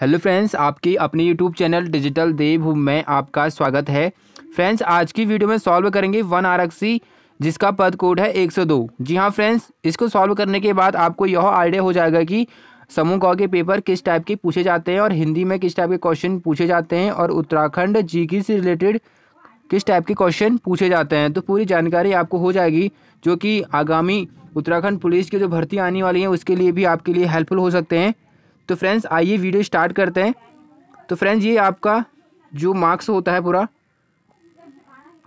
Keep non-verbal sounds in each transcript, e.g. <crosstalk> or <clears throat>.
Hello friends, आपकी अपनी YouTube channel digital देव में, आपका स्वागत है। फ्रेंड्स, आज की वीडियो में सॉल्व करेंगे वन आरक्षी, जिसका पद कोड है 102 जी हाँ फ्रेंड्स, इसको सॉल्व करने के बाद आपको यह आइडिया हो जाएगा कि समूह क के पेपर किस टाइप के पूछे जाते हैं और हिंदी में किस टाइप के क्वेश्चन पूछे जाते हैं और उत्तराखंड जी से रिलेटेड किस टाइप के क्वेश्चन पूछे जाते हैं। तो पूरी जानकारी आपको हो जाएगी, जो कि आगामी उत्तराखंड पुलिस की जो भर्ती आने वाली है, उसके लिए भी आपके लिए हेल्पफुल हो सकते हैं। तो फ्रेंड्स आइए वीडियो स्टार्ट करते हैं। तो फ्रेंड्स ये आपका जो मार्क्स होता है पूरा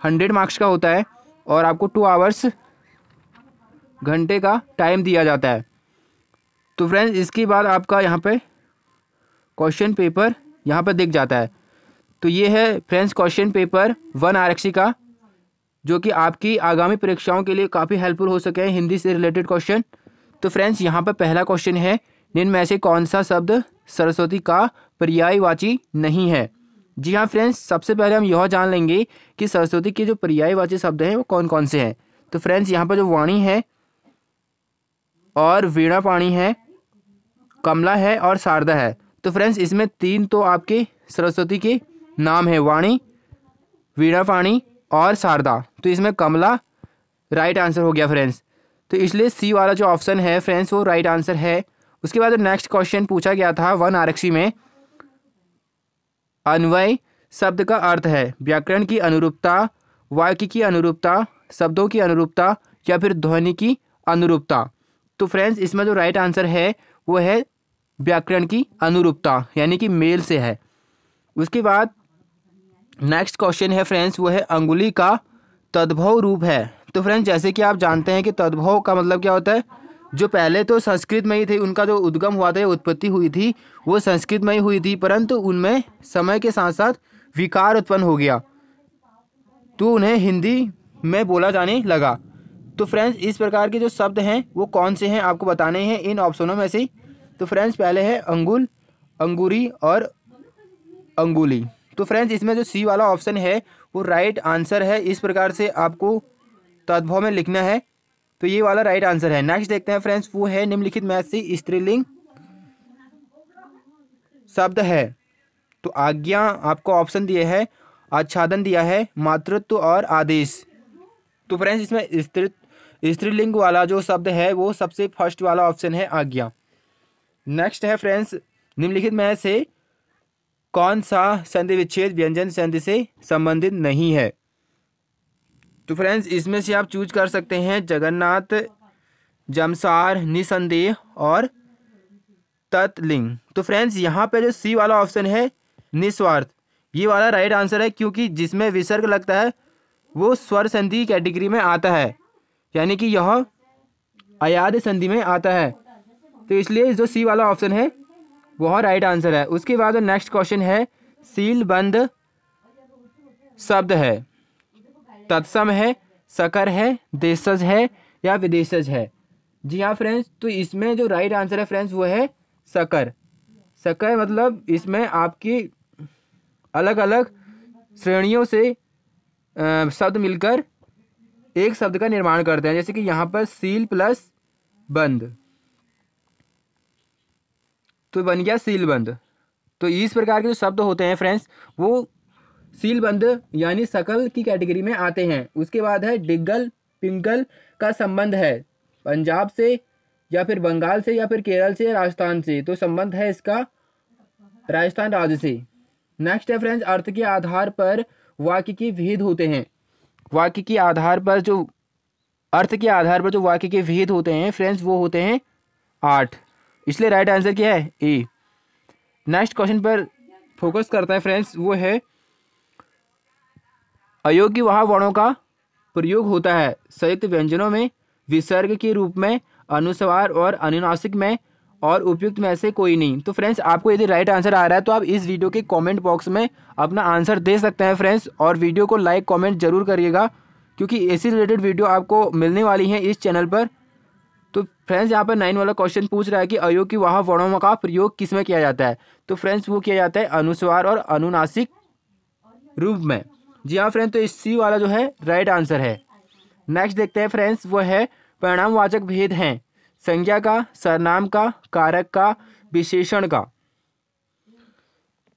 हंड्रेड मार्क्स का होता है और आपको टू आवर्स घंटे का टाइम दिया जाता है। तो फ्रेंड्स इसके बाद आपका यहाँ पे क्वेश्चन पेपर यहाँ पर दिख जाता है। तो ये है फ्रेंड्स क्वेश्चन पेपर वन आरक्षी का, जो कि आपकी आगामी परीक्षाओं के लिए काफ़ी हेल्पफुल हो सके हैं हिंदी से रिलेटेड क्वेश्चन तो फ्रेंड्स यहाँ पर पहला क्वेश्चन है निम्न में से कौन सा शब्द सरस्वती का पर्यायवाची नहीं है? जी हाँ फ्रेंड्स, सबसे पहले हम यह जान लेंगे कि सरस्वती के जो पर्यायवाची शब्द हैं, वो कौन कौन से हैं? तो फ्रेंड्स, यहाँ पर जो वाणी है और वीणा पाणी है, कमला है और शारदा है। तो फ्रेंड्स, इसमें तीन तो आपके सरस्वती के नाम है, वाणी, वीणा पाणी और शारदा। तो इसमें कमला राइट आंसर हो गया, फ्रेंड्स। तो इसलिए सी वाला जो ऑप्शन है, फ्रेंड्स, वो राइट आंसर है। उसके बाद नेक्स्ट क्वेश्चन पूछा गया था वन आरक्षी में, अन्वय शब्द का अर्थ है व्याकरण की अनुरूपता, वाक्य की अनुरूपता, शब्दों की अनुरूपता या फिर ध्वनि की अनुरूपता। तो फ्रेंड्स इसमें जो राइट आंसर है, वो है व्याकरण की अनुरूपता, यानी कि मेल से है। उसके बाद नेक्स्ट क्वेश्चन है फ्रेंड्स वो है अंगुली का तद्भव रूप है। तो फ्रेंड्स जैसे कि आप जानते हैं कि तद्भव का मतलब क्या होता है? जो पहले तो संस्कृत में ही थे, उनका जो उद्गम हुआ था उत्पत्ति हुई थी, वो संस्कृत में ही हुई थी, परंतु उनमें समय के साथ साथ विकार उत्पन्न हो गया। तो उन्हें हिंदी में बोला जाने लगा। तो फ्रेंड्स, इस प्रकार के जो शब्द हैं, वो कौन से हैं, आपको बताने हैं इन ऑप्शनों में से। तो फ्रेंड्स, पहले है अंगुल, अंगूरी और अंगुली। तो फ्रेंड्स, इसमें जो सी वाला ऑप्शन है, वो राइट आंसर है। इस प्रकार से आपको तद्भव में लिखना है। तो ये वाला राइट आंसर है। नेक्स्ट देखते हैं फ्रेंड्स वो है निम्नलिखित मैथ से स्त्रीलिंग शब्द है। तो आज्ञा आपको ऑप्शन दिए है, आच्छादन दिया है, मातृत्व और आदेश। तो फ्रेंड्स इसमें स्त्री, स्त्रीलिंग वाला जो शब्द है, वो सबसे फ़र्स्ट वाला ऑप्शन है आज्ञा। नेक्स्ट है फ्रेंड्स निम्नलिखित में से कौन सा संधि विच्छेद व्यंजन संधि से संबंधित नहीं है? तो फ्रेंड्स इसमें से आप चूज़ कर सकते हैं जगन्नाथ, जमसार, निसंदेह और तत्लिंग। तो फ्रेंड्स यहाँ पे जो सी वाला ऑप्शन है, निस्वार्थ। ये वाला राइट आंसर है क्योंकि जिसमें विसर्ग लगता है, वो स्वर संधि कैटेगरी में आता है। यानी कि यह अयाद संधि में आता है। तो इसलिए जो सी वाला ऑप्शन है, वह राइट आंसर है। उसके बाद नेक्स्ट क्वेश्चन है, सील बंद शब्द है। तत्सम है, सकर है, देशज है या विदेशज है। जी हाँ फ्रेंड्स तो इसमें जो राइट आंसर है फ्रेंड्स वो है सकर। सकर मतलब इसमें आपकी अलग अलग श्रेणियों से शब्द मिलकर एक शब्द का निर्माण करते हैं, जैसे कि यहाँ पर सील प्लस बंद। तो बन गया सील बंद। तो इस प्रकार के जो शब्द होते हैं फ्रेंड्स वो सीलबंद यानी सकल की कैटेगरी में आते हैं। उसके बाद है डिग्गल, पिंगल का संबंध है। पंजाब से या फिर बंगाल से या फिर केरल से राजस्थान से तो संबंध है इसका राजस्थान राज्य से। नेक्स्ट है फ्रेंड्स अर्थ के आधार पर वाक्य के भेद होते हैं। वाक्य के आधार पर जो, अर्थ के आधार पर जो वाक्य के भेद होते हैं फ्रेंड्स वो होते हैं आठ। इसलिए राइट आंसर क्या है? ए नेक्स्ट क्वेश्चन पर फोकस करता है फ्रेंड्स वो है अयोग्य वह वर्णों का प्रयोग होता है। संयुक्त व्यंजनों में, विसर्ग के रूप में, अनुस्वार और अनुनासिक में और उपयुक्त में से कोई नहीं। तो फ्रेंड्स, आपको यदि राइट आंसर आ रहा है तो आप इस वीडियो के कमेंट बॉक्स में अपना आंसर दे सकते हैं फ्रेंड्स और वीडियो को लाइक कमेंट ज़रूर करिएगा, क्योंकि ऐसी रिलेटेड वीडियो आपको मिलने वाली है इस चैनल पर। तो फ्रेंड्स, यहाँ पर नाइन वाला क्वेश्चन पूछ रहा है कि अयोग्य वह वर्णों का प्रयोग किसमें किया जाता है? तो फ्रेंड्स, वो किया जाता है अनुस्वार और अनुनासिक रूप में। जी हाँ फ्रेंड्स तो इस सी वाला जो है राइट आंसर है। नेक्स्ट देखते हैं फ्रेंड्स वो है परिणामवाचक भेद हैं। संज्ञा का सरनाम का कारक का विशेषण का।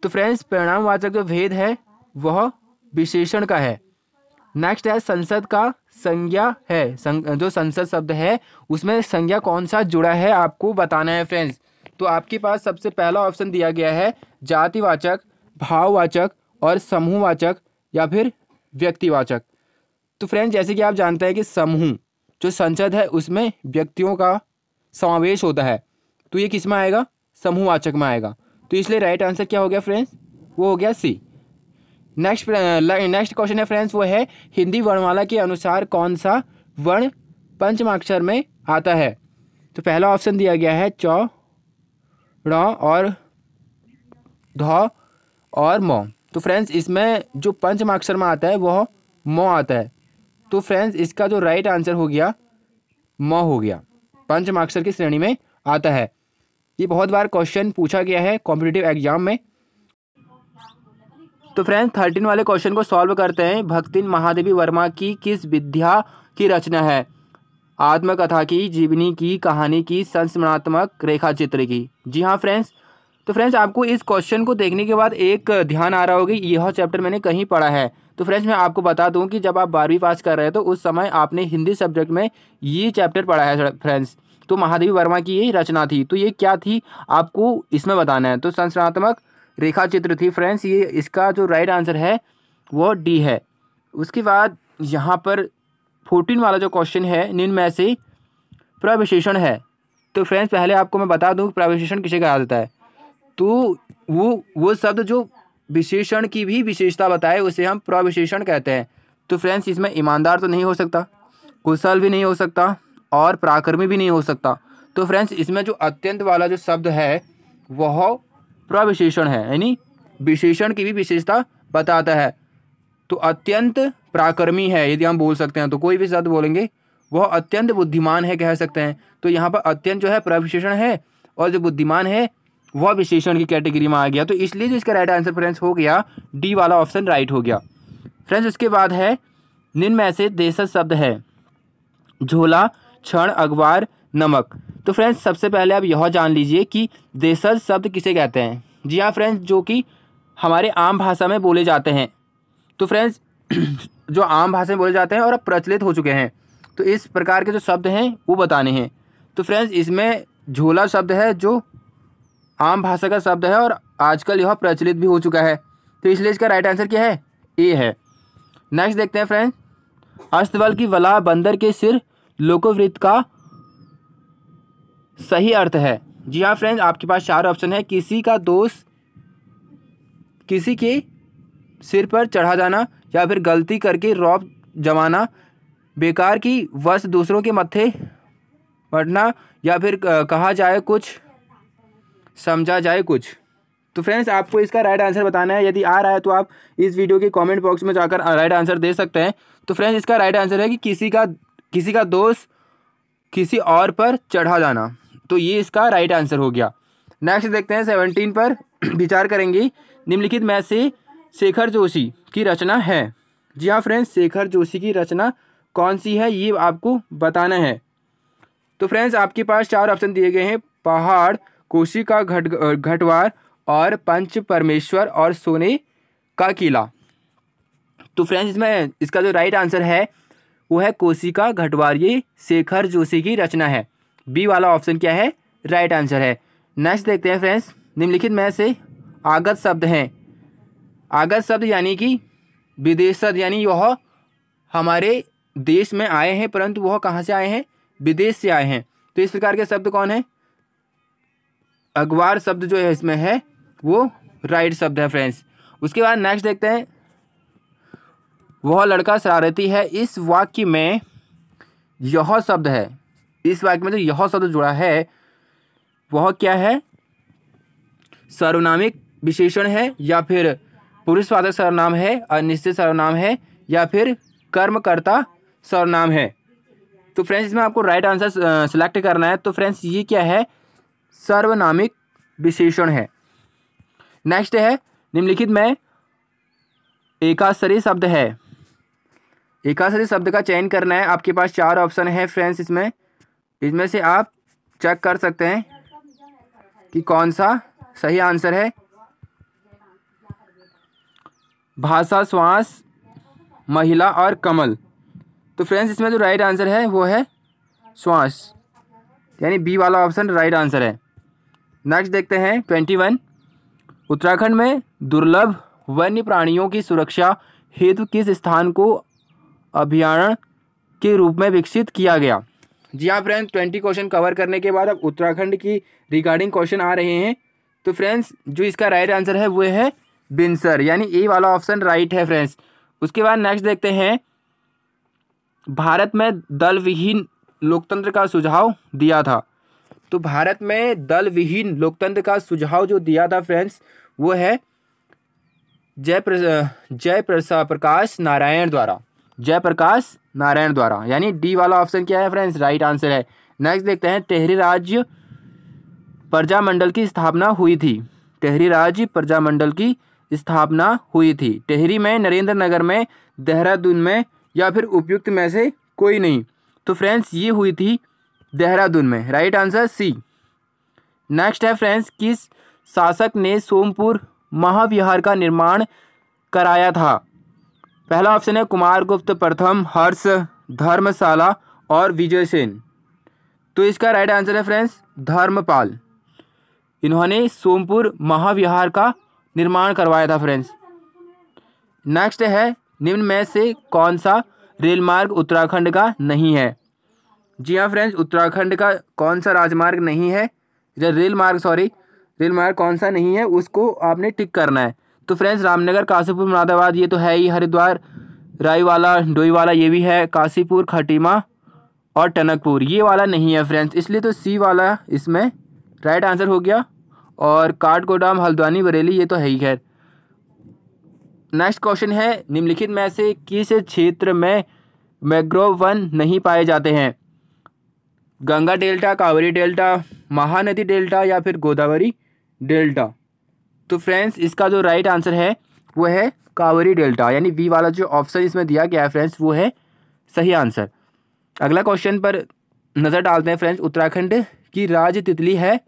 तो फ्रेंड्स परिणामवाचक जो भेद है वह विशेषण का है। नेक्स्ट है संसद का संज्ञा है। संग, जो संसद शब्द है उसमें संज्ञा कौन सा जुड़ा है आपको बताना है फ्रेंड्स तो आपके पास सबसे पहला ऑप्शन दिया गया है जातिवाचक भाववाचक और समूहवाचक। या फिर व्यक्तिवाचक। तो फ्रेंड्स जैसे कि आप जानते हैं कि समूह, जो संसद है, उसमें व्यक्तियों का समावेश होता है। तो ये किसमें आएगा? समूहवाचक में आएगा। तो इसलिए राइट आंसर क्या हो गया फ्रेंड्स वो हो गया सी नेक्स्ट नेक्स्ट क्वेश्चन है फ्रेंड्स वो है, हिंदी वर्णमाला के अनुसार कौन सा वर्ण पंचमाक्षर में आता है? तो पहला ऑप्शन दिया गया है, चौ और ध और मौ। तो फ्रेंड्स इसमें जो पंचमाक्षर में आता है, वह मौ आता है। तो फ्रेंड्स इसका जो राइट आंसर हो गया, म हो गया। पंचमाक्षर की श्रेणी में आता है। ये बहुत बार क्वेश्चन पूछा गया है कॉम्पिटिटिव एग्ज़ाम में। तो फ्रेंड्स थर्टीन वाले क्वेश्चन को सॉल्व करते हैं। भक्तिन महादेवी वर्मा की किस विद्या की रचना है? आत्मकथा की, जीवनी की, कहानी की, संस्मरणात्मक रेखा चित्र की। जी हाँ फ्रेंड्स तो फ्रेंड्स, आपको इस क्वेश्चन को देखने के बाद एक ध्यान आ रहा होगा यह चैप्टर मैंने कहीं पढ़ा है। तो फ्रेंड्स, मैं आपको बता दूँ कि जब आप बारहवीं पास कर रहे हैं तो उस समय आपने हिंदी सब्जेक्ट में ये चैप्टर पढ़ा है फ्रेंड्स। तो महादेवी वर्मा की ये रचना थी। तो ये क्या थी, आपको इसमें बताना है। तो संरचनात्मक रेखा चित्र थी, फ्रेंड्स। ये, इसका जो राइट आंसर है, वो डी है। उसके बाद यहाँ पर फोर्टीन वाला जो क्वेश्चन है, निम्न में से प्रविशेषण है। तो फ्रेंड्स, पहले आपको मैं बता दूँ प्रविशेषण किसे कहा जाता है। तो वो वो शब्द जो विशेषण की भी विशेषता बताए, उसे हम प्रविशेषण कहते हैं। तो फ्रेंड्स इसमें ईमानदार तो नहीं हो सकता, कुशल भी नहीं हो सकता, और पराक्रमी भी नहीं हो सकता। तो फ्रेंड्स इसमें जो अत्यंत वाला जो शब्द है, वह प्रविशेषण है यानी विशेषण की भी विशेषता बताता है। तो अत्यंत पराक्रमी है, यदि हम बोल सकते हैं तो कोई भी शब्द बोलेंगे, वह अत्यंत बुद्धिमान है, कह सकते हैं। तो यहाँ पर अत्यंत जो है प्रविशेषण है, और जो बुद्धिमान है वह विशेषण की कैटेगरी में आ गया। तो इसलिए जो इसका राइट आंसर फ्रेंड्स हो गया डी वाला ऑप्शन राइट हो गया। फ्रेंड्स उसके बाद है, निम्न में से देशज शब्द है, झोला, क्षण, अखबार, नमक। तो फ्रेंड्स सबसे पहले आप यह जान लीजिए कि देशज शब्द किसे कहते हैं। जी हाँ फ्रेंड्स जो कि हमारे आम भाषा में बोले जाते हैं। तो फ्रेंड्स <clears throat> जो आम भाषा में बोले जाते हैं और अब प्रचलित हो चुके हैं। तो इस प्रकार के जो शब्द हैं, वो बताने हैं। तो फ्रेंड्स इसमें झोला शब्द है जो आम भाषा का शब्द है और आजकल यह प्रचलित भी हो चुका है। तो इसलिए इसका राइट आंसर क्या है? ए है। नेक्स्ट देखते हैं फ्रेंड्स अस्तबल की वला बंदर के सिर लोकोवृत्त का सही अर्थ है। जी हाँ फ्रेंड्स आपके पास चार ऑप्शन है। किसी का दोष किसी के सिर पर चढ़ा जाना या फिर गलती करके रौब जमाना, बेकार की वश दूसरों के मत्थे बढ़ना या फिर कहा जाए कुछ समझा जाए कुछ। तो फ्रेंड्स आपको इसका राइट आंसर बताना है। यदि आ रहा है तो आप इस वीडियो के कमेंट बॉक्स में जाकर राइट आंसर दे सकते हैं। तो फ्रेंड्स इसका राइट आंसर है कि किसी का किसी का दोस्त किसी और पर चढ़ा जाना। तो ये इसका राइट आंसर हो गया। नेक्स्ट देखते हैं सेवनटीन पर <clears throat> विचार करेंगे। निम्नलिखित में से शेखर जोशी की रचना है। जी हाँ फ्रेंड्स शेखर जोशी की रचना कौन सी है, ये आपको बताना है। तो फ्रेंड्स आपके पास चार ऑप्शन दिए गए हैं। पहाड़ कोशी का घट, घटवार और पंच परमेश्वर और सोने का किला। तो फ्रेंड्स इसमें, इसका जो राइट आंसर है, वो है कोशी का घटवार। ये शेखर जोशी की रचना है। बी वाला ऑप्शन क्या है? राइट आंसर है। नेक्स्ट देखते हैं फ्रेंड्स निम्नलिखित में से आगत शब्द हैं। आगत शब्द यानी कि विदेश शब्द, यानी वह हमारे देश में आए हैं, परंतु वह कहाँ से आए हैं? विदेश से आए हैं। तो इस प्रकार के शब्द कौन है? अखबार शब्द जो है इसमें है, वो राइट शब्द है फ्रेंड्स। उसके बाद नेक्स्ट देखते हैं। वह लड़का शरारती है। इस वाक्य में यह शब्द है। इस वाक्य में जो यह शब्द जुड़ा है, वह क्या है? सर्वनामिक विशेषण है या फिर पुरुषवाचक सर्वनाम है, अनिश्चित सर्वनाम है, या फिर कर्मकर्ता सर्वनाम है। तो फ्रेंड्स, इसमें आपको राइट आंसर सेलेक्ट करना है। तो फ्रेंड्स, ये क्या है? सर्वनामिक विशेषण है। नेक्स्ट है, निम्नलिखित में एकाशरी शब्द है। एकाशरी शब्द का चयन करना है। आपके पास चार ऑप्शन है फ्रेंड्स इसमें इसमें से आप चेक कर सकते हैं कि कौन सा सही आंसर है। भाषा, श्वास, महिला और कमल। तो फ्रेंड्स इसमें जो राइट आंसर है, वो है श्वास। यानी बी वाला ऑप्शन राइट आंसर है। नेक्स्ट देखते हैं ट्वेंटी वन उत्तराखंड में दुर्लभ वन्य प्राणियों की सुरक्षा हेतु किस स्थान को अभ्यारण्य के रूप में विकसित किया गया? जी हाँ फ्रेंड्स ट्वेंटी क्वेश्चन कवर करने के बाद अब उत्तराखंड की रिगार्डिंग क्वेश्चन आ रहे हैं। तो फ्रेंड्स जो इसका राइट आंसर है, वो है बिनसर यानी ए वाला ऑप्शन राइट है फ्रेंड्स उसके बाद नेक्स्ट देखते हैं। भारत में दल विहीन लोकतंत्र का सुझाव दिया था। तो भारत में दल विहीन लोकतंत्र का सुझाव जो दिया था फ्रेंड्स, वो है जय जय प्रकाश नारायण द्वारा। जयप्रकाश नारायण द्वारा। यानी डी वाला ऑप्शन क्या है फ्रेंड्स? राइट आंसर है। नेक्स्ट देखते हैं टेहरी राज्य प्रजामंडल की स्थापना हुई थी। टेहरी राज्य प्रजामंडल की स्थापना हुई थी। टेहरी में नरेंद्र नगर में, देहरादून में या फिर उपयुक्त में से कोई नहीं। तो फ्रेंड्स, ये हुई थी देहरादून में। राइट आंसर सी नेक्स्ट है फ्रेंड्स किस शासक ने सोमपुर महाविहार का निर्माण कराया था? पहला ऑप्शन है कुमार गुप्त प्रथम हर्ष, धर्मशाला और विजय सेन। तो इसका राइट आंसर है फ्रेंड्स धर्मपाल। इन्होंने सोमपुर महाविहार का निर्माण करवाया था फ्रेंड्स नेक्स्ट है, निम्न में से कौन सा रेल मार्ग उत्तराखंड का नहीं है? जी हाँ फ्रेंड्स उत्तराखंड का कौन सा राजमार्ग नहीं है? रेल मार्ग सॉरी रेल मार्ग कौन सा नहीं है, उसको आपने टिक करना है। तो फ्रेंड्स रामनगर, काशीपुर, मुरादाबाद, ये तो है ही, हरिद्वार राईवाला डोईवाला, ये भी है, काशीपुर, खटीमा और टनकपुर, ये वाला नहीं है फ्रेंड्स इसलिए तो सी वाला इसमें राइट आंसर हो गया और काठगोदाम, हल्द्वानी, बरेली, ये तो है ही, खैर। नेक्स्ट क्वेश्चन है, निम्नलिखित में से किस क्षेत्र में मैग्रोव वन नहीं पाए जाते हैं? Ganga delta, Kaveri delta, Mahanadi delta या फिर गोदावरी डेल्टा। तो फ्रेंड्स इसका जो राइट आंसर है, वो है कावेरी डेल्टा। यानी बी वाला जो ऑप्शन इसमें दिया गया है फ्रेंड्स वो है सही आंसर अगला क्वेश्चन पर नज़र डालते हैं फ्रेंड्स उत्तराखंड की राज तितली है।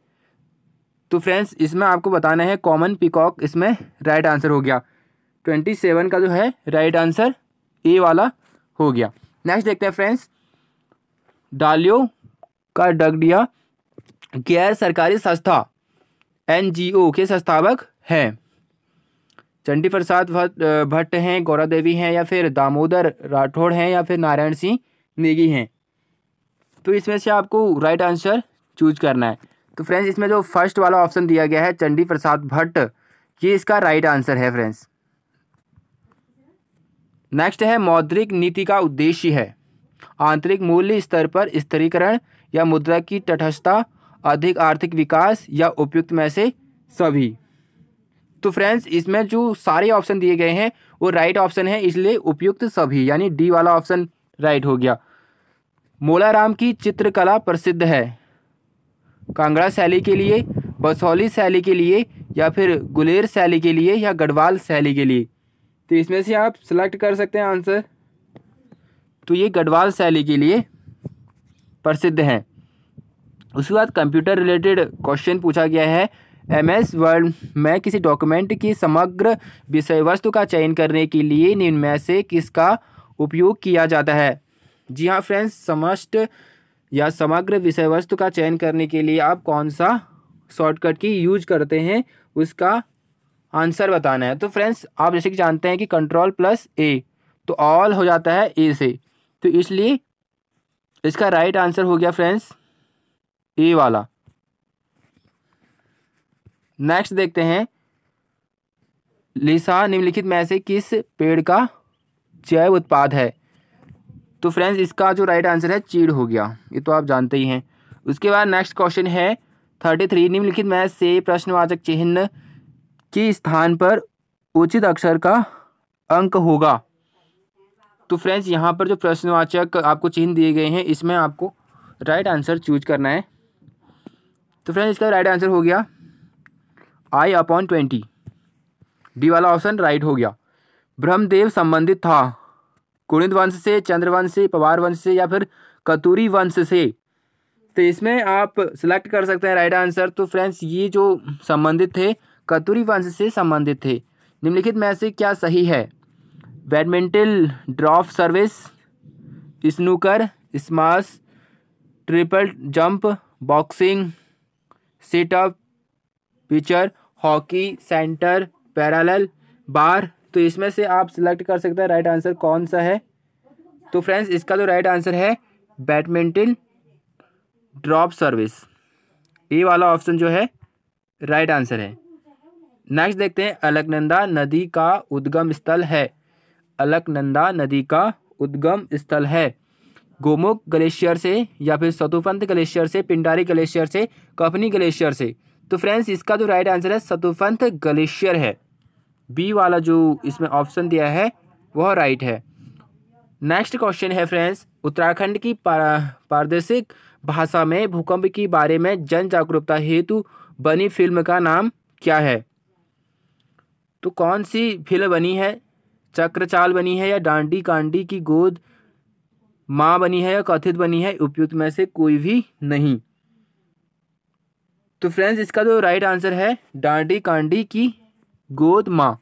तो फ्रेंड्स इसमें आपको बताना है कॉमन पिकॉक इसमें राइट आंसर हो गया। ट्वेंटी सेवन का जो है राइट आंसर ए वाला हो गया। नेक्स्ट देखते हैं फ्रेंड्स डालियो का डगडिया गैर सरकारी संस्था, एनजीओ के संस्थापक हैं। चंडी प्रसाद भट्ट हैं, गौरा देवी हैं, या फिर दामोदर राठौड़ हैं, या फिर नारायण सिंह नेगी हैं। तो इसमें से आपको राइट आंसर चूज़ करना है। तो फ्रेंड्स इसमें जो फ़र्स्ट वाला ऑप्शन दिया गया है, चंडी प्रसाद भट्ट, ये इसका राइट आंसर है फ्रेंड्स नेक्स्ट है मौद्रिक नीति का उद्देश्य है। आंतरिक मूल्य स्तर पर स्थिरीकरण या मुद्रा की तटस्थता, अधिक आर्थिक विकास या उपयुक्त में से सभी। तो फ्रेंड्स इसमें जो सारे ऑप्शन दिए गए हैं, वो राइट ऑप्शन है, इसलिए उपयुक्त सभी, यानी डी वाला ऑप्शन राइट हो गया। मोलाराम की चित्रकला प्रसिद्ध है। कांगड़ा शैली के लिए, बसौली शैली के लिए, या फिर गुलेर शैली के लिए, या गढ़वाल शैली के लिए। तो इसमें से आप सिलेक्ट कर सकते हैं आंसर तो ये गढ़वाल शैली के लिए प्रसिद्ध हैं। उसके बाद कंप्यूटर रिलेटेड क्वेश्चन पूछा गया है। एम एस वर्ड में किसी डॉक्यूमेंट की समग्र विषय वस्तु का चयन करने के लिए निम्न में से किसका उपयोग किया जाता है? जी हाँ फ्रेंड्स समस्त या समग्र विषय वस्तु का चयन करने के लिए आप कौन सा शॉर्टकट की यूज़ करते हैं? उसका आंसर बताना है। तो फ्रेंड्स आप जैसे कि जानते हैं कि कंट्रोल प्लस ए तो ऑल हो जाता है ए से। तो इसलिए इसका राइट आंसर हो गया फ्रेंड्स ए वाला। नेक्स्ट देखते हैं। लिसा निम्नलिखित में से किस पेड़ का जैव उत्पाद है? तो फ्रेंड्स इसका जो राइट आंसर है, चीड़ हो गया। ये तो आप जानते ही हैं। उसके बाद नेक्स्ट क्वेश्चन है थर्टी थ्री निम्नलिखित में से प्रश्नवाचक चिन्ह के स्थान पर उचित अक्षर का अंक होगा? तो फ्रेंड्स, यहाँ पर जो प्रश्नवाचक आपको चिन्ह दिए गए हैं, इसमें आपको राइट आंसर चूज़ करना है। तो फ्रेंड्स, इसका राइट आंसर हो गया आई अपॉन ट्वेंटी डी वाला ऑप्शन राइट हो गया। ब्रह्मदेव संबंधित था। कुणित वंश से चंद्रवंश से, पवार वंश से या फिर कतूरी वंश से। तो इसमें आप सिलेक्ट कर सकते हैं राइट आंसर तो फ्रेंड्स, ये जो संबंधित थे, कतूरी वंश से संबंधित थे। निम्नलिखित में से क्या सही है? Badminton drop service, snooker smash triple jump, boxing, sit up, pitcher, hockey, centre, parallel, bar. तो इसमें से आप सिलेक्ट कर सकते हैं राइट आंसर कौन सा है। तो फ्रेंड्स इसका जो राइट आंसर है, बैडमिंटन ड्रॉप सर्विस। ये वाला ऑप्शन जो है राइट आंसर है। नेक्स्ट देखते हैं, अलकनंदा नदी का उद्गम स्थल है। अलकनंदा नदी का उद्गम स्थल है। गोमुख ग्लेशियर से या फिर सतुफंत ग्लेशियर से, पिंडारी ग्लेशियर से, कफनी ग्लेशियर से। तो फ्रेंड्स, इसका जो राइट आंसर है, सतुफंत ग्लेशियर है। बी वाला जो इसमें ऑप्शन दिया है, वह राइट है। नेक्स्ट क्वेश्चन है फ्रेंड्स, उत्तराखंड की प्रादेशिक भाषा में भूकंप के बारे में जन जागरूकता हेतु बनी फ़िल्म का नाम क्या है? तो कौन सी फ़िल्म बनी है? चक्रचाल बनी है या डांडी कांडी की गोद माँ बनी है या कथित बनी है, उपयुक्त में से कोई भी नहीं। तो फ्रेंड्स इसका जो राइट आंसर है, डांडी कांडी की गोद माँ।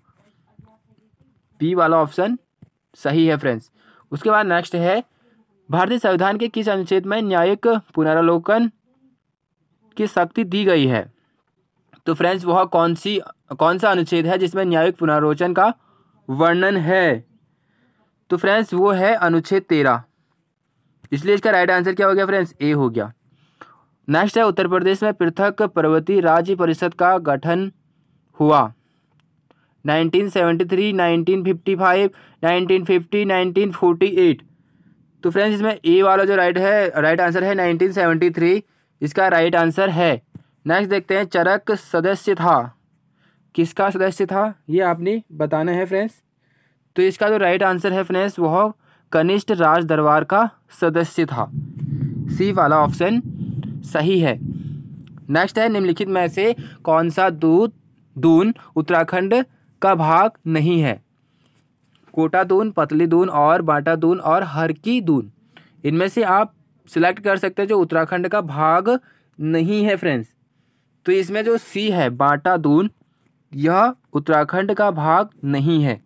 बी वाला ऑप्शन सही है फ्रेंड्स उसके बाद नेक्स्ट है, भारतीय संविधान के किस अनुच्छेद में न्यायिक पुनरावलोकन की शक्ति दी गई है? तो फ्रेंड्स वह कौन सी, कौन सा अनुच्छेद है जिसमें न्यायिक पुनरालोचन का वर्णन है। तो फ्रेंड्स वो है अनुच्छेद तेरह। इसलिए इसका राइट आंसर क्या हो गया फ्रेंड्स ए हो गया। नेक्स्ट है उत्तर प्रदेश में पृथक पर्वतीय राज्य परिषद का गठन हुआ। 1973, 1955, 1950, 1948 तो फ्रेंड्स इसमें ए वाला जो राइट है राइट आंसर है 1973 इसका राइट आंसर है। नेक्स्ट देखते हैं चरक सदस्य था। किसका सदस्य था? ये आपने बताना है फ्रेंड्स तो इसका जो राइट आंसर है फ्रेंड्स वह कनिष्ठ राज दरबार का सदस्य था। सी वाला ऑप्शन सही है। नेक्स्ट है, निम्नलिखित में से कौन सा दूध दून उत्तराखंड का भाग नहीं है? कोटा दून, पतली दून और बाटा दून और हरकी दून। इनमें से आप सिलेक्ट कर सकते हैं जो उत्तराखंड का भाग नहीं है फ्रेंड्स तो इसमें जो सी है, बाटा दून यह उत्तराखंड का भाग नहीं है।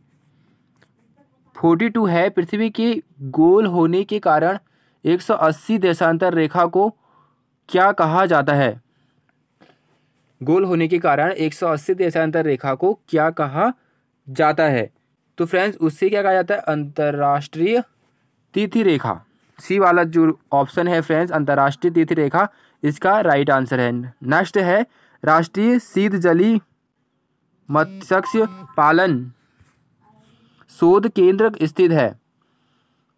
फोर्टी टू है। पृथ्वी के गोल होने के कारण 180 देशांतर रेखा को क्या कहा जाता है? गोल होने के कारण 180 देशांतर रेखा को क्या कहा जाता है? तो फ्रेंड्स, उससे क्या कहा जाता है? अंतर्राष्ट्रीय तिथि रेखा। सी वाला जो ऑप्शन है फ्रेंड्स, अंतर्राष्ट्रीय तिथि रेखा, इसका राइट आंसर है। नेक्स्ट है, राष्ट्रीय शीत जली मत्स्य पालन। शोध केंद्र स्थित है।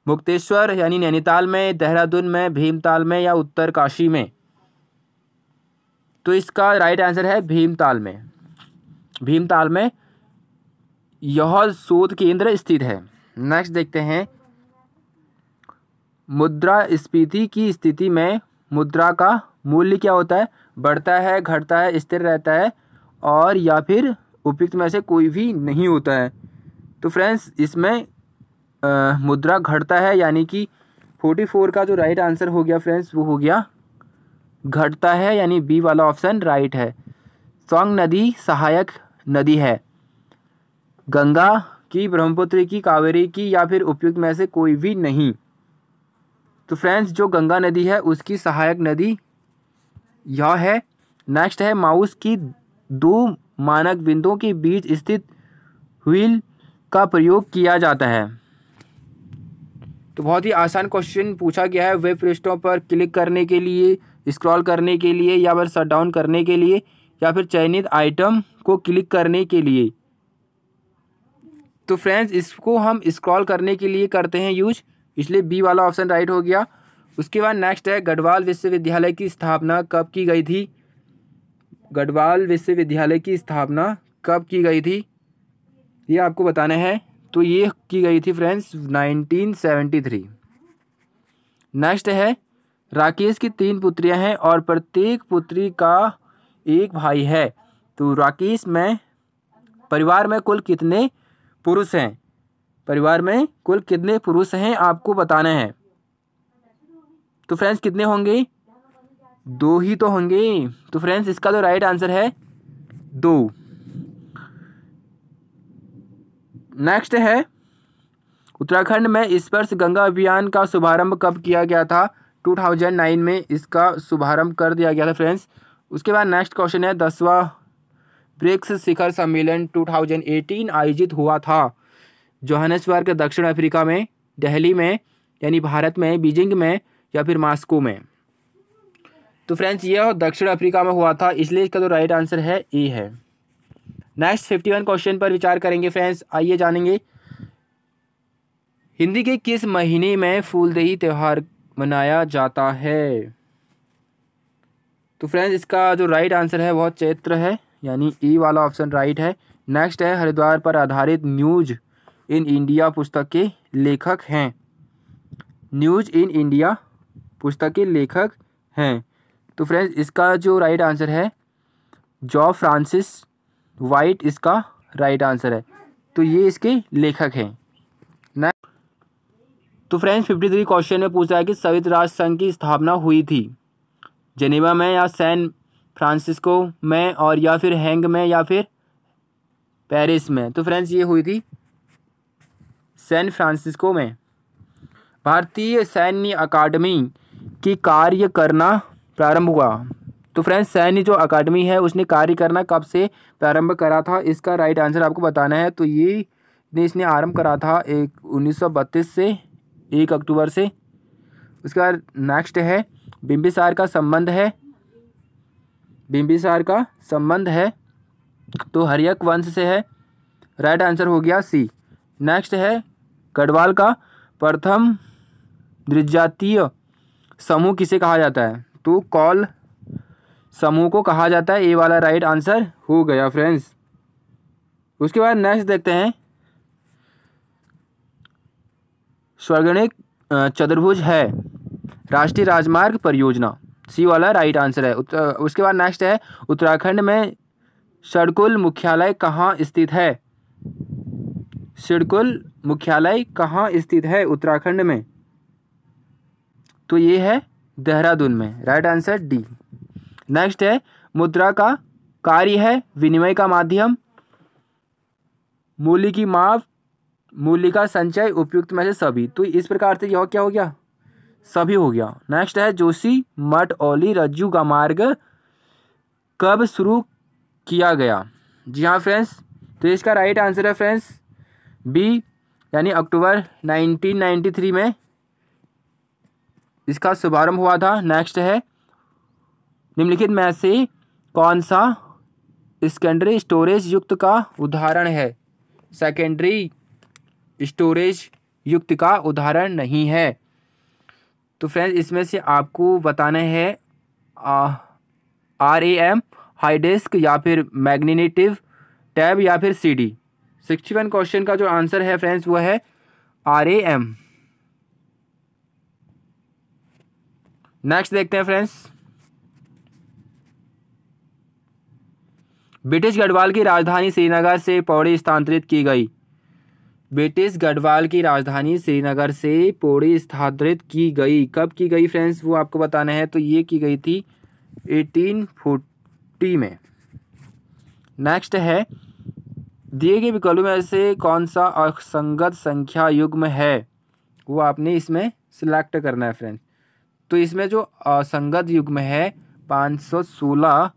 मुक्तेश्वर यानी नैनीताल में, देहरादून में, भीमताल में या उत्तरकाशी में? तो इसका राइट आंसर है भीमताल में। भीमताल में यह शोध केंद्र स्थित है। नेक्स्ट देखते हैं। मुद्रा स्फीति की स्थिति में मुद्रा का मूल्य क्या होता है? बढ़ता है, घटता है, स्थिर रहता है और या फिर उपयुक्त में से कोई भी नहीं होता है। तो फ्रेंड्स इसमें मुद्रा घटता है, यानी कि फोर्टी फोर का जो राइट आंसर हो गया फ्रेंड्स वो हो गया घटता है, यानी बी वाला ऑप्शन राइट है। सौंग नदी सहायक नदी है। गंगा की, ब्रह्मपुत्र की, कावेरी की, या फिर उपयुक्त में से कोई भी नहीं। तो फ्रेंड्स जो गंगा नदी है, उसकी सहायक नदी यह है। नेक्स्ट है माउस की दो मानक बिंदुओं के बीच स्थित व्हील का प्रयोग किया जाता है। तो बहुत ही आसान क्वेश्चन पूछा गया है वेब पृष्ठों पर क्लिक करने के लिए स्क्रॉल करने के लिए, या फिर शट डाउन करने के लिए, या फिर चयनित आइटम को क्लिक करने के लिए। तो फ्रेंड्स इसको हम स्क्रॉल करने के लिए करते हैं यूज़ इसलिए बी वाला ऑप्शन राइट हो गया। उसके बाद नेक्स्ट है गढ़वाल विश्वविद्यालय की स्थापना कब की गई थी? गढ़वाल विश्वविद्यालय की स्थापना कब की गई थी? ये आपको बताना है। तो ये की गई थी फ्रेंड्स 1973 नेक्स्ट है, राकेश की तीन पुत्रियाँ हैं और प्रत्येक पुत्री का एक भाई है। तो राकेश में, परिवार में कुल कितने पुरुष हैं? परिवार में कुल कितने पुरुष हैं, आपको बताना है। तो फ्रेंड्स कितने होंगे? दो ही तो होंगे। तो फ्रेंड्स इसका तो राइट आंसर है दो। नेक्स्ट है, उत्तराखंड में स्पर्श गंगा अभियान का शुभारंभ कब किया गया था? 2009 में इसका शुभारंभ कर दिया गया था फ्रेंड्स उसके बाद नेक्स्ट क्वेश्चन है, दसवा ब्रिक्स शिखर सम्मेलन 2018 आयोजित हुआ था। जोहानसबर्ग दक्षिण अफ्रीका में, दिल्ली में, यानी भारत में, बीजिंग में, या फिर मास्को में? तो फ्रेंड्स, ये दक्षिण अफ्रीका में हुआ था, इसलिए इसका जो तो राइट आंसर है ए है। नेक्स्ट फिफ्टी वन क्वेश्चन पर विचार करेंगे फ्रेंड्स, आइए जानेंगे। हिंदी के किस महीने में फूलदेही त्यौहार मनाया जाता है? तो फ्रेंड्स, इसका जो राइट आंसर है वह चैत्र है, यानी ई वाला ऑप्शन राइट है। नेक्स्ट है, हरिद्वार पर आधारित न्यूज़ इन इंडिया पुस्तक के लेखक हैं। न्यूज़ इन इंडिया पुस्तक के लेखक हैं। तो फ्रेंड्स, इसका जो राइट आंसर है, जॉ फ्रांसिस वाइट इसका राइट आंसर है। तो ये इसके लेखक हैं। नेक्स्ट तो फ्रेंड्स फिफ्टी थ्री क्वेश्चन में पूछा है कि संयुक्त राष्ट्र संघ की स्थापना हुई थी। जेनेवा में या सैन फ्रांसिस्को में और या फिर हैंग में या फिर पेरिस में? तो फ्रेंड्स, ये हुई थी सैन फ्रांसिस्को में। भारतीय सैन्य अकादमी की कार्य करना प्रारंभ हुआ। तो फ्रेंड्स सैन्य जो अकादमी है, उसने कार्य करना कब से प्रारंभ करा था? इसका राइट आंसर आपको बताना है। तो ये ने इसने आरंभ करा था एक उन्नीस से एक अक्टूबर से। उसके बाद नेक्स्ट है बिम्बिसार का संबंध है। बिम्बिसार का संबंध है। तो हरियक वंश से है। राइट आंसर हो गया सी नेक्स्ट है, गढ़वाल का प्रथम द्विजातीय समूह किसे कहा जाता है? तो कॉल समूह को कहा जाता है। ए वाला राइट आंसर हो गया फ्रेंड्स उसके बाद नेक्स्ट देखते हैं। स्वर्गणिक चतुर्भुज है। राष्ट्रीय राजमार्ग परियोजना। सी वाला राइट आंसर है। उसके बाद नेक्स्ट है। उत्तराखंड में सड़कुल मुख्यालय कहाँ स्थित है? सिडकुल मुख्यालय कहाँ स्थित है उत्तराखंड में? तो ये है देहरादून में। राइट आंसर डी नेक्स्ट है, मुद्रा का कार्य है विनिमय का माध्यम। मूल्य की माप, मूल्य का संचय उपयुक्त में से सभी। तो इस प्रकार से यह क्या हो गया? सभी हो गया। नेक्स्ट है, जोशी, मठ ओली रज्जू का मार्ग कब शुरू किया गया? जी हाँ फ्रेंड्स तो इसका राइट आंसर है फ्रेंड्स बी यानी अक्टूबर 1993 में। इसका शुभारंभ हुआ था नेक्स्ट है। निम्नलिखित में से कौन सा सेकेंडरी स्टोरेज युक्त का उदाहरण है? सेकेंडरी स्टोरेज युक्त का उदाहरण नहीं है। तो फ्रेंड्स इसमें से आपको बताना है आर ए एम हाई डेस्क या फिर मैग्नेटिव टैब या फिर C D sixty one question का जो आंसर है फ्रेंड्स वो है आर ए एम नेक्स्ट देखते हैं फ्रेंड्स ब्रिटिश गढ़वाल की राजधानी श्रीनगर से पौड़ी स्थानांतरित की गई। ब्रिटिश गढ़वाल की राजधानी श्रीनगर से पौड़ी स्थानांतरित की गई। कब की गई फ्रेंड्स वो आपको बताना है। तो ये की गई थी एटीन फोर्टी में। नेक्स्ट है, दिए गए विकल्पों में से कौन सा असंगत संख्या युग्म है? वो आपने इसमें सिलेक्ट करना है फ्रेंड्स तो इसमें जो असंगत युग्म है, पाँच सौ सोलह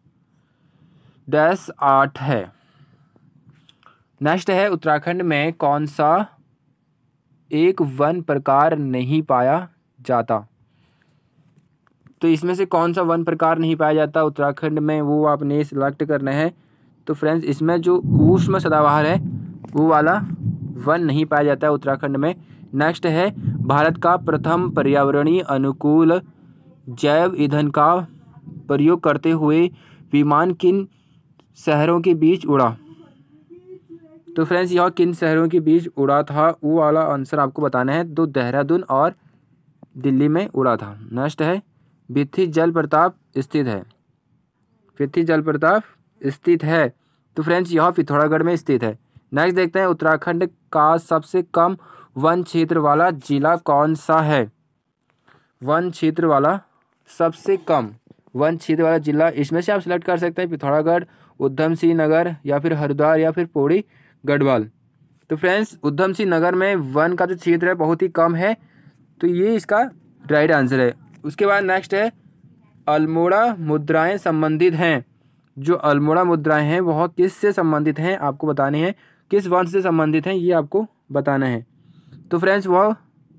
डैश आठ है। नेक्स्ट है, उत्तराखंड में कौन सा एक वन प्रकार नहीं पाया जाता? तो इसमें से कौन सा वन प्रकार नहीं पाया जाता? उत्तराखंड में वो आपने सिलेक्ट करना है। तो फ्रेंड्स इसमें जो ऊष्म सदाबहार है, वो वाला वन नहीं पाया जाता है उत्तराखंड में। नेक्स्ट है, भारत का प्रथम पर्यावरणीय अनुकूल जैव ईंधन का प्रयोग करते हुए विमान किन शहरों के बीच उड़ा? तो फ्रेंड्स यह किन शहरों के बीच उड़ा था? वो वाला आंसर आपको बताना है। तो देहरादून और दिल्ली में उड़ा था। नेक्स्ट है, बिथी जल प्रताप स्थित है। बिथी जल प्रताप स्थित है। तो फ्रेंड्स यह पिथौरागढ़ में स्थित है। नेक्स्ट देखते हैं, उत्तराखंड का सबसे कम वन क्षेत्र वाला जिला कौन सा है? वन क्षेत्र वाला सबसे कम। वन क्षेत्र वाला जिला इसमें से आप सिलेक्ट कर सकते हैं पिथौरागढ़ उधम सिंह नगर या फिर हरिद्वार या फिर पौड़ी, गढ़वाल। तो फ्रेंड्स उधम सिंह नगर में वन का जो क्षेत्र है बहुत ही कम है। तो ये इसका राइट आंसर है। उसके बाद नेक्स्ट है, अल्मोड़ा मुद्राएँ संबंधित हैं। जो अल्मोड़ा मुद्राएँ हैं, वह किस से संबंधित हैं? आपको बताने हैं। किस वंश से संबंधित हैं? ये आपको बताना है। तो फ्रेंड्स वह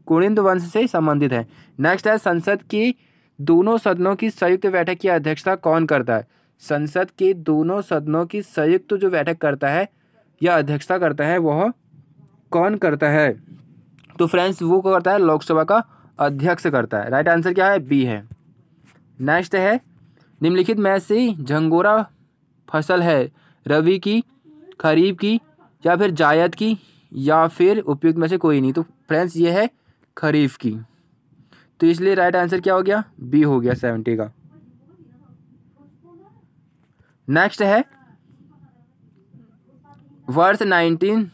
कुणिंद वंश से संबंधित है। नेक्स्ट है, संसद की दोनों सदनों की संयुक्त बैठक की अध्यक्षता कौन करता है? संसद के दोनों सदनों की संयुक्त जो बैठक करता है या अध्यक्षता करता है, वह कौन करता है? तो फ्रेंड्स वो करता है? लोकसभा का अध्यक्ष करता है। राइट आंसर क्या है? बी है। नेक्स्ट है, निम्नलिखित में से झंगोरा फ़सल है। रवि की, खरीफ की या फिर जायद की या फिर उपयुक्त में से कोई नहीं। तो फ्रेंड्स ये है खरीफ की। तो इसलिए राइट आंसर क्या हो गया? बी हो गया सेवेंटी का। नेक्स्ट है वर्ष नाइनटीन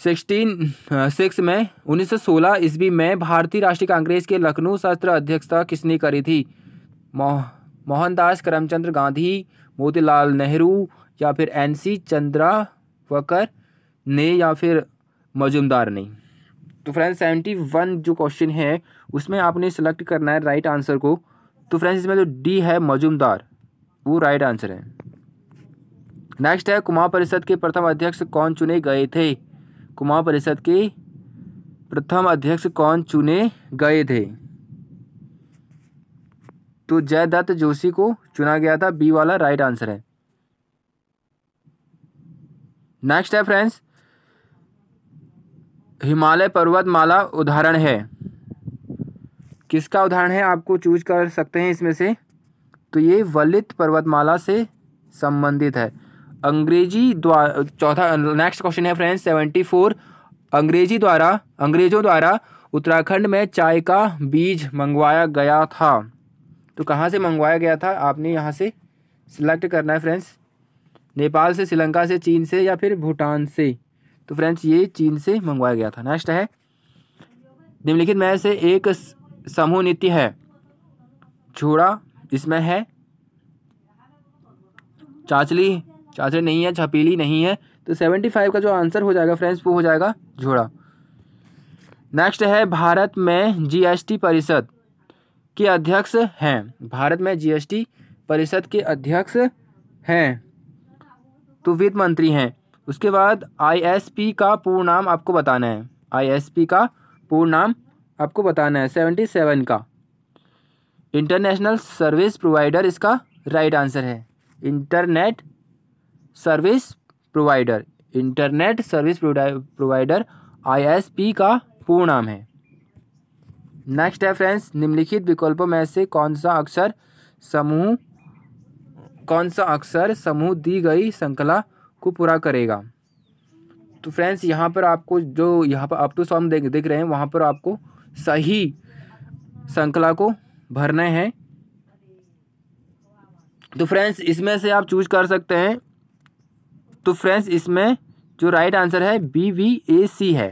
सिक्सटीन सिक्स में उन्नीस सौ सोलह ईस्वी में भारतीय राष्ट्रीय कांग्रेस के लखनऊ सत्र अध्यक्षता किसने करी थी? मोहनदास करमचंद्र गांधी, मोतीलाल नेहरू या फिर एन सी चंद्रावकर ने या फिर मजुमदार ने तो फ्रेंड्स सेवेंटी वन जो क्वेश्चन है, उसमें आपने सेलेक्ट करना है राइट आंसर को। तो फ्रेंड्स इसमें जो डी है, मजुमदार, वो राइट आंसर है। नेक्स्ट है, कुमार परिषद के प्रथम अध्यक्ष कौन चुने गए थे? कुमार परिषद के प्रथम अध्यक्ष कौन चुने गए थे? तो जयदत्त जोशी को चुना गया था बी वाला राइट आंसर है। नेक्स्ट है फ्रेंड्स हिमालय पर्वतमाला उदाहरण है। किसका उदाहरण है? आपको चूज़ कर सकते हैं इसमें से। तो ये वलित पर्वतमाला से संबंधित है। अंग्रेज़ी द्वारा चौथा नेक्स्ट क्वेश्चन है फ्रेंड्स सेवेंटी फोर अंग्रेज़ी द्वारा, अंग्रेज़ों द्वारा उत्तराखंड में चाय का बीज मंगवाया गया था। तो कहाँ से मंगवाया गया था? आपने यहाँ से सिलेक्ट करना है फ्रेंड्स नेपाल से, श्रीलंका से, चीन से या फिर भूटान से? तो फ्रेंड्स, ये चीन से मंगवाया गया था। नेक्स्ट है। निम्नलिखित में से एक समूह नीति है। झोड़ा, इसमें है चाचली। चाचली नहीं है, छपीली नहीं है। तो सेवेंटी फाइव का जो आंसर हो जाएगा फ्रेंड्स, वो हो जाएगा झोड़ा। नेक्स्ट है, भारत में जीएसटी परिषद के अध्यक्ष हैं। भारत में जीएसटी परिषद के अध्यक्ष हैं। तो वित्त मंत्री हैं। उसके बाद आईएसपी का पूर्ण नाम आपको बताना है। आईएसपी का पूर्ण नाम आपको बताना है सेवेंटी सेवन का। इंटरनेशनल सर्विस प्रोवाइडर इसका राइट आंसर है। Internet service provider internet service provider ISP का पूर्ण नाम है। नेक्स्ट है फ्रेंड्स निम्नलिखित विकल्पों में से कौन सा अक्षर समूह कौन सा अक्षर समूह दी गई श्रृंखला को पूरा करेगा? तो फ्रेंड्स यहाँ पर आपको जो, यहाँ पर अप टू सॉन्ग देख देख रहे हैं, वहाँ पर आपको सही श्रृंखला को भरना है। तो फ्रेंड्स इसमें से आप चूज़ कर सकते हैं। तो फ्रेंड्स इसमें जो राइट आंसर है बी वी ए सी है।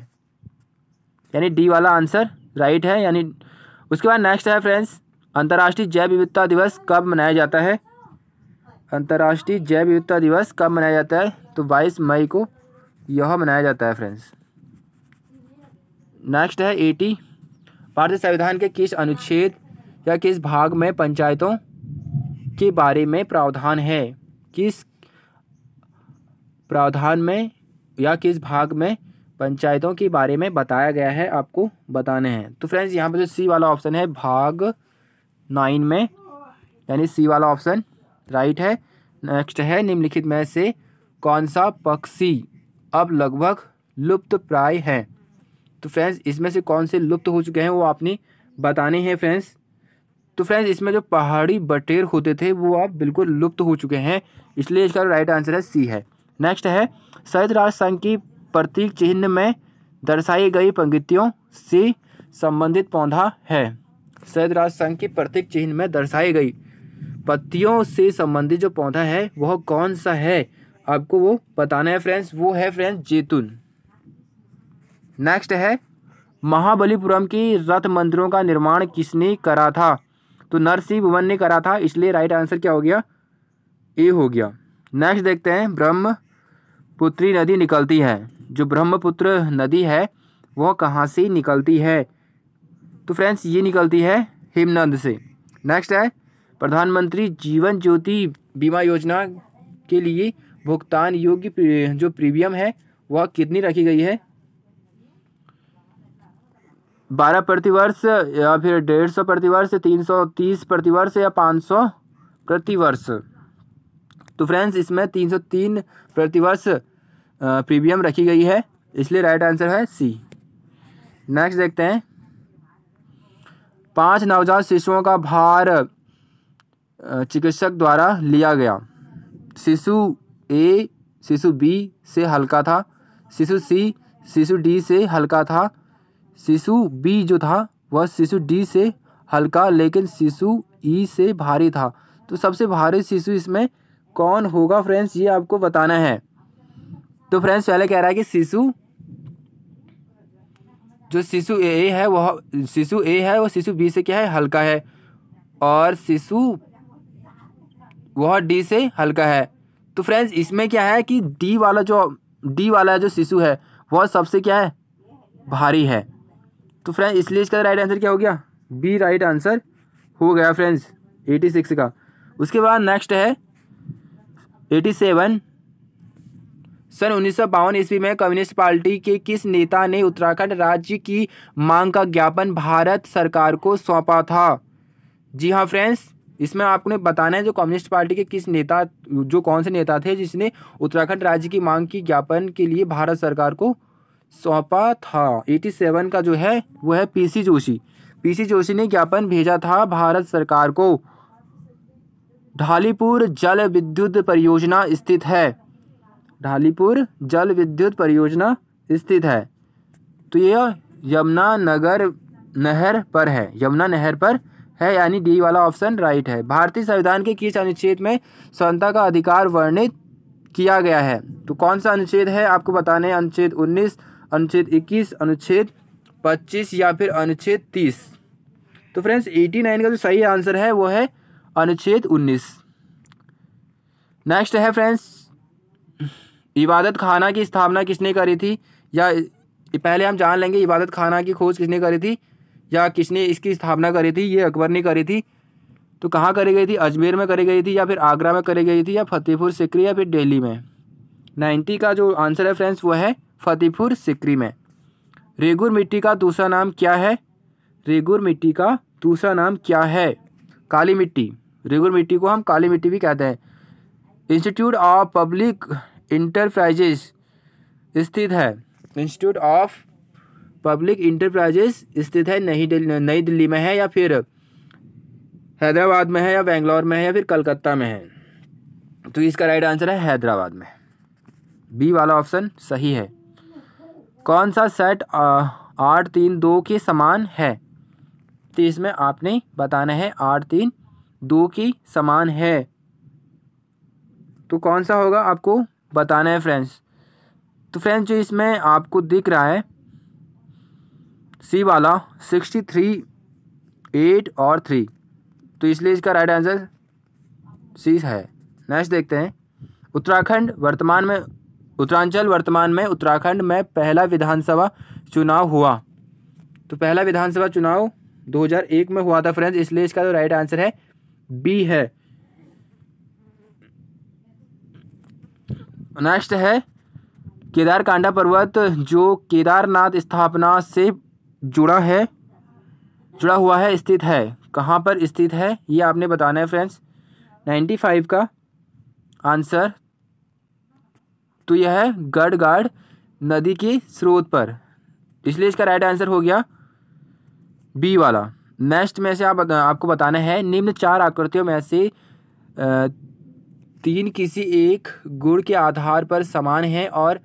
यानी डी वाला आंसर राइट है, यानी उसके बाद नेक्स्ट है फ्रेंड्स अंतर्राष्ट्रीय जैव विविधता दिवस कब मनाया जाता है? अंतर्राष्ट्रीय जैव विविधता दिवस कब मनाया जाता है? तो बाईस मई को यह मनाया जाता है फ्रेंड्स नेक्स्ट है एटी भारतीय संविधान के किस अनुच्छेद या किस भाग में पंचायतों के बारे में प्रावधान है? किस प्रावधान में या किस भाग में पंचायतों के बारे में बताया गया है? आपको बताने हैं। तो फ्रेंड्स यहाँ पर जो सी वाला ऑप्शन है, भाग नाइन में, यानी सी वाला ऑप्शन राइट है। नेक्स्ट है निम्नलिखित में से कौन सा पक्षी अब लगभग लुप्त प्राय है? तो फ्रेंड्स, इसमें से कौन से लुप्त हो चुके हैं वो आपने बताने हैं फ्रेंड्स। तो फ्रेंड्स, इसमें जो पहाड़ी बटेर होते थे, वो अब बिल्कुल लुप्त हो चुके हैं। इसलिए इसका राइट आंसर है सी है। नेक्स्ट है संयुक्त राष्ट्र संघ की प्रतीक चिन्ह में दर्शाई गई पंक्तियों से संबंधित पौधा है। संयुक्त राष्ट्र संघ की प्रतीक चिन्ह में दर्शाई गई पत्तियों से संबंधित जो पौधा है, वह कौन सा है? आपको वो बताना है फ्रेंड्स वो है फ्रेंड्स जैतून। नेक्स्ट है, महाबलीपुरम की रथ मंदिरों का निर्माण किसने करा था? तो नरसिंह भुवन ने करा था, इसलिए राइट आंसर क्या हो गया? ए हो गया। नेक्स्ट देखते हैं, ब्रह्मपुत्री नदी निकलती है। जो ब्रह्मपुत्र नदी है, वह कहाँ से निकलती है? तो फ्रेंड्स ये निकलती है हिमनंद से। नेक्स्ट है प्रधानमंत्री जीवन ज्योति बीमा योजना के लिए भुगतान योग्य जो प्रीमियम है, वह कितनी रखी गई है? बारह प्रतिवर्ष या फिर डेढ़ सौ प्रतिवर्ष, तीन सौ तीस प्रतिवर्ष या पाँच सौ प्रतिवर्ष? तो फ्रेंड्स इसमें तीन सौ तीन प्रतिवर्ष प्रीमियम रखी गई है। इसलिए राइट आंसर है सी नेक्स्ट देखते हैं। पाँच नवजात शिशुओं का भार चिकित्सक द्वारा लिया गया। शिशु ए शिशु बी से हल्का था, शिशु सी शिशु डी से हल्का था, शिशु बी जो था, वह शिशु डी से हल्का, लेकिन शिशु ई से भारी था। तो सबसे भारी शिशु इसमें कौन होगा फ्रेंड्स, ये आपको बताना है। तो फ्रेंड्स, पहले कह रहा है कि शिशु, जो शिशु ए है, वह, शिशु ए है वह शिशु बी से क्या है, हल्का है। और शिशु वह डी से हल्का है। तो फ्रेंड्स इसमें क्या है कि डी वाला जो डी वाला जो शिशु है, वह सबसे क्या है? भारी है। तो फ्रेंड्स इसलिए इसका राइट आंसर क्या हो गया? बी राइट आंसर हो गया फ्रेंड्स एटी सिक्स का। उसके बाद नेक्स्ट है एटी सेवन सन उन्नीस सौ बावन ईस्वी में कम्युनिस्ट पार्टी के किस नेता ने उत्तराखंड राज्य की मांग का ज्ञापन भारत सरकार को सौंपा था? जी हाँ फ्रेंड्स इसमें आपने बताना है जो कम्युनिस्ट पार्टी के किस नेता, जो कौन से नेता थे जिसने उत्तराखंड राज्य की मांग की ज्ञापन के लिए भारत सरकार को सौंपा था। एटी सेवन का जो है, वो है पीसी जोशी। पीसी जोशी ने ज्ञापन भेजा था भारत सरकार को। ढालीपुर जल विद्युत परियोजना स्थित है। ढालीपुर जल विद्युत परियोजना स्थित है। तो यह यमुना नगर नहर पर है। यमुना नहर पर है यानी डी वाला ऑप्शन राइट है। भारतीय संविधान के किस अनुच्छेद में स्वतंत्रता का अधिकार वर्णित किया गया है? तो कौन सा अनुच्छेद है? आपको बताने अनुच्छेद उन्नीस, अनुच्छेद इक्कीस, अनुच्छेद पच्चीस या फिर अनुच्छेद तीस। तो फ्रेंड्स, एटी नाइन का जो सही आंसर है, वो है अनुच्छेद उन्नीस। नेक्स्ट है फ्रेंड्स, इबादत खाना की स्थापना किसने करी थी? या पहले हम जान लेंगे, इबादत खाना की खोज किसने करी थी? या किसने इसकी स्थापना करी थी, ये अकबर ने करी थी। तो कहाँ करी गई थी? अजमेर में करी गई थी या फिर आगरा में करी गई थी या फतेहपुर सिकरी या फिर दिल्ली में? नाइन्टी का जो आंसर है फ्रेंड्स, वो है फतेहपुर सिकरी में। रेगुर मिट्टी का दूसरा नाम क्या है? रेगुर मिट्टी का दूसरा नाम क्या है? काली मिट्टी। रेगुर मिट्टी को हम काली मिट्टी भी कहते हैं। इंस्टीट्यूट ऑफ़ पब्लिक इंटरप्राइजेस स्थित है। इंस्टीट्यूट ऑफ़ पब्लिक इंटरप्राइजेस स्थित है, नई दिल्ली नई दिल्ली में है या फिर हैदराबाद में है या बेंगलोर में है या फिर कलकत्ता में है? तो इसका राइट आंसर है हैदराबाद में। बी वाला ऑप्शन सही है। कौन सा सेट आठ तीन दो के समान है? तो इसमें आपने बताना है आठ तीन दो की समान है। तो कौन सा होगा आपको बताना है फ्रेंड्स तो फ्रेंड्स जो इसमें आपको दिख रहा है सी वाला सिक्सटी थ्री, एट और थ्री। तो इसलिए इसका राइट आंसर सी है। नेक्स्ट देखते हैं। उत्तराखंड वर्तमान में उत्तरांचल वर्तमान में उत्तराखंड में पहला विधानसभा चुनाव हुआ। तो पहला विधानसभा चुनाव 2001 में हुआ था फ्रेंड्स, इसलिए इसका जो तो राइट आंसर है बी है। नेक्स्ट है केदार कांडा पर्वत, जो केदारनाथ स्थापना से जुड़ा है, जुड़ा हुआ है, स्थित है। कहाँ पर स्थित है, ये आपने बताना है फ्रेंड्स। नाइन्टी फाइव का आंसर तो यह है गढ़गाड़ नदी के स्रोत पर। इसलिए इसका राइट आंसर हो गया बी वाला। नेक्स्ट में से आप आपको बताना है, निम्न चार आकृतियों में से तीन किसी एक गुण के आधार पर समान है और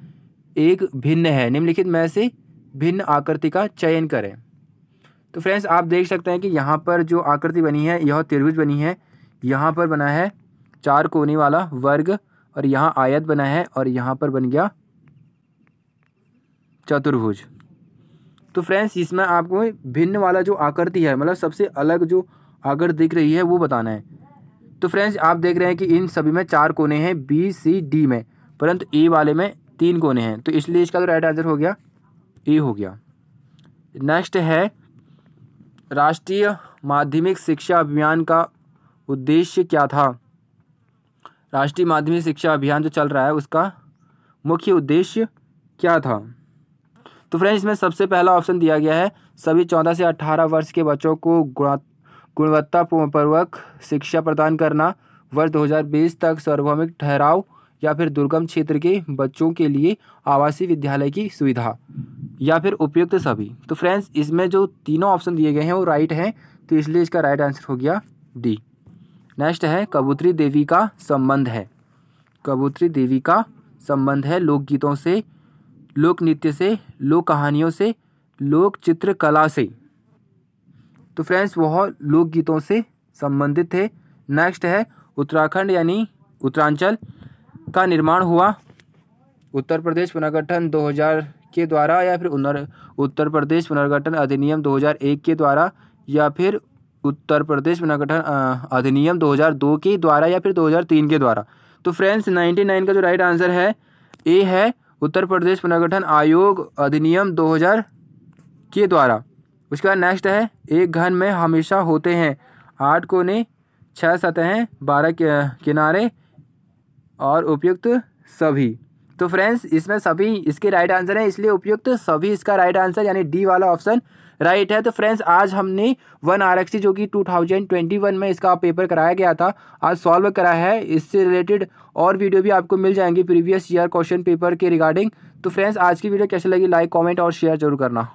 एक भिन्न है। निम्नलिखित में से भिन्न आकृति का चयन करें। तो फ्रेंड्स, आप देख सकते हैं कि यहाँ पर जो आकृति बनी है, यह त्रिभुज बनी है। यहाँ पर बना है चार कोने वाला वर्ग और यहाँ आयत बना है और यहाँ पर बन गया चतुर्भुज। तो फ्रेंड्स, इसमें आपको भिन्न वाला जो आकृति है मतलब सबसे अलग जो आकृति दिख रही है, वो बताना है। तो फ्रेंड्स, आप देख रहे हैं कि इन सभी में चार कोने हैं बी सी डी में, परंतु ए वाले में तीन कोने हैं। तो इसलिए इसका तो राइट आंसर हो गया ए हो गया। नेक्स्ट है राष्ट्रीय माध्यमिक शिक्षा अभियान का उद्देश्य क्या था? राष्ट्रीय माध्यमिक शिक्षा अभियान जो चल रहा है, उसका मुख्य उद्देश्य क्या था? तो फ्रेंड्स इसमें सबसे पहला ऑप्शन दिया गया है, सभी चौदह से अट्ठारह वर्ष के बच्चों को गुणवत्तापूर्वक शिक्षा प्रदान करना, वर्ष 2020 तक सार्वभौमिक ठहराव या फिर दुर्गम क्षेत्र के बच्चों के लिए आवासीय विद्यालय की सुविधा। या फिर उपयुक्त सभी। तो फ्रेंड्स इसमें जो तीनों ऑप्शन दिए गए हैं, वो राइट हैं तो इसलिए इसका राइट आंसर हो गया डी नेक्स्ट है, कबूतरी देवी का संबंध है। कबूतरी देवी का संबंध है लोकगीतों से लोक नृत्य से लोक कहानियों से लोक चित्रकला से। तो फ्रेंड्स वह लोकगीतों से संबंधित थे। नेक्स्ट है, उत्तराखंड यानी उत्तरांचल का निर्माण हुआ। उत्तर प्रदेश पुनर्गठन 2000 के द्वारा या फिर उत्तर प्रदेश पुनर्गठन अधिनियम 2001 के द्वारा या फिर उत्तर प्रदेश पुनर्गठन अधिनियम 2002 के द्वारा या फिर 2003 के द्वारा। तो फ्रेंड्स 99 का जो राइट आंसर है, ए है उत्तर प्रदेश पुनर्गठन आयोग अधिनियम 2000 के द्वारा। उसके बाद नेक्स्ट है, एक घन में हमेशा होते हैं। आठ कोने छः सतहें, बारह किनारे और उपयुक्त सभी। तो फ्रेंड्स इसमें सभी इसके राइट आंसर है, इसलिए उपयुक्त तो सभी इसका राइट आंसर यानी डी वाला ऑप्शन राइट है। तो फ्रेंड्स आज हमने वन आरक्षी जो कि 2021 में इसका पेपर कराया गया था, आज सॉल्व करा है। इससे रिलेटेड और वीडियो भी आपको मिल जाएँगी प्रीवियस ईयर क्वेश्चन पेपर के रिगार्डिंग तो फ्रेंड्स आज की वीडियो कैसे लगी? लाइक कमेंट और शेयर ज़रूर करना।